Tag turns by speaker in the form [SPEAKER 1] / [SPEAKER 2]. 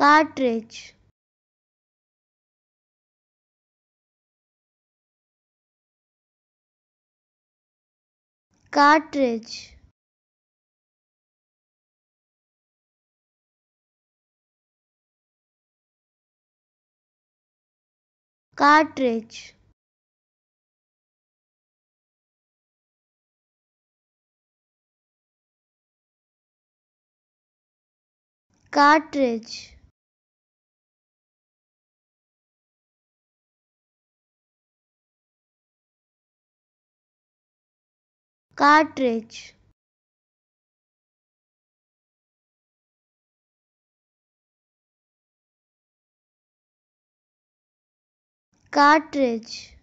[SPEAKER 1] cartridge. Cartridge. Cartridge. Cartridge cartridge. Cartridge